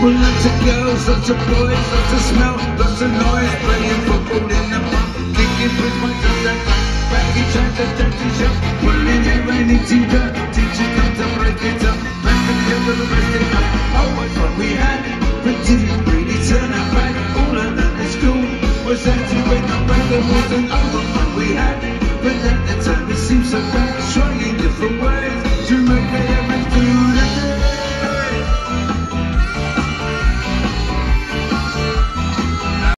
Well, lots of girls, lots of boys, lots of smell, lots of noise, playing football in the park, kicking with my that baggy chains and dirty shop, pulling your rainy teacher, teacher come to break it up, wasn't the fun we had, but at the